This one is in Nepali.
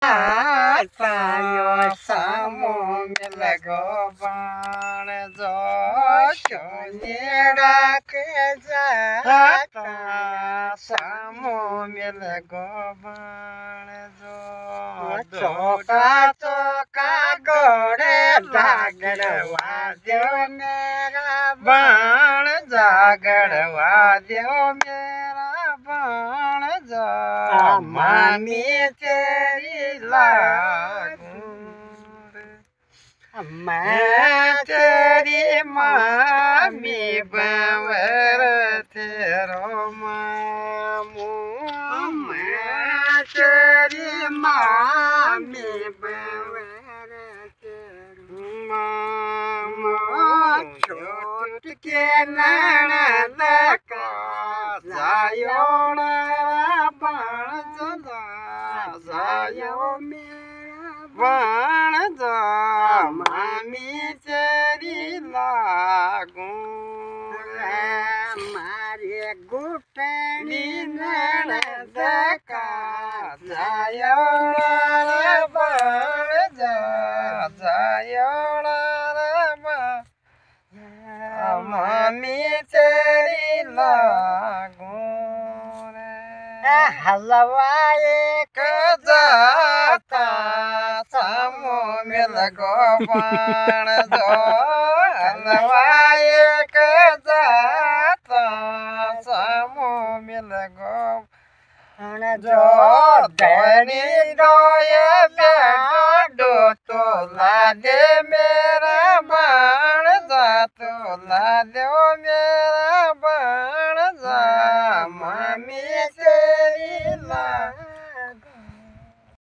Tajo samo milego bardzo się nie rakezaka samo milego bardzo toka toka gore zagrwa dzio mera bardzo zagrwa dzio mera जा मामी तेरी लागू मैं तेरी मामी बावर तेरो मामू मैं तेरी मामी बावर तेरो मामू छोट के ननद का जायो मेरा बाण तेरी लागू मारे गुटनी ननद का जायो बाण जायो मामी तेरी लागू हलवाए के जाता मिल गो बाण जो हलवाए के जाता सामो मिल गो जो धनी डोए बेडो तो लादे मेरा in life.